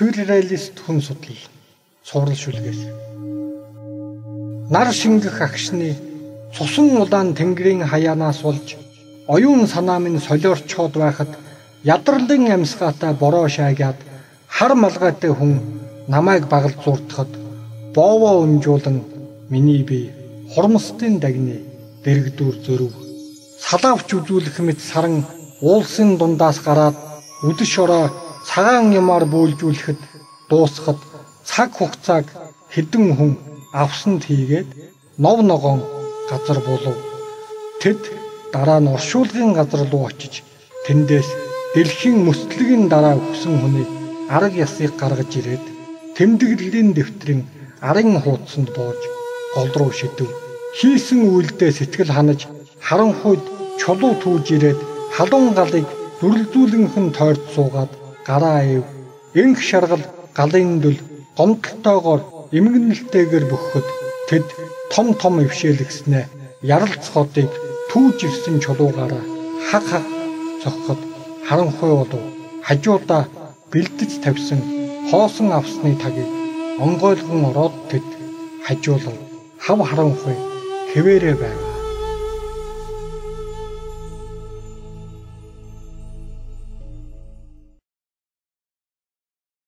сюрреалист хүн судлал суурал шүлгээс. Нар шингэх агшны цусан улаан тэнгэрийн хаяанаас болж оюун санаа минь солиорчоод байхад ядралын амьсгаатай бороо шаагаад хар малгайтай хүн намайг багал зуртахад боовоо өнжуулан миний бие хормостын дагны дэрэгдүр зөрөв салаавч үзүүлэх мэт саран уулсын дундаас гараад үдэш ороо цагаан юмар бөөлжүүлэхэд дуусахад цаг хугацааг хэдэн хүн авсанд хийгээд нов ногоон газар болов. Тэд дараа нь оршуулгын газар руу очиж тэндээс дэлхийн мөслөгийн дараа хүсэн хүний арга ясыг гаргаж ирээд тэмдэглэлийн дэвтрийн арын хуудсанд бууж гол руу шидэв. Хийсэн үйлдээ сэтгэл ханаж харанхуйд чулуу түүж ирээд халуун галыг дүрлзүүлэнхэн тойрд суугаад гараа ив. Инх шаргал галын дүл гомдолтойгоор эмгэнэлтэйгээр бөхөхөд тэд том том өвшөөлгснээ яралцходыг түүж ирсэн чулуугаараа хаг хаг цохоход харанхуй болов. Хажуудаа бэлдэж тавьсан хоосон авсны тагийг онгойлгон ороод тэд хажуулан хав харанхуй хэвээрээ байв.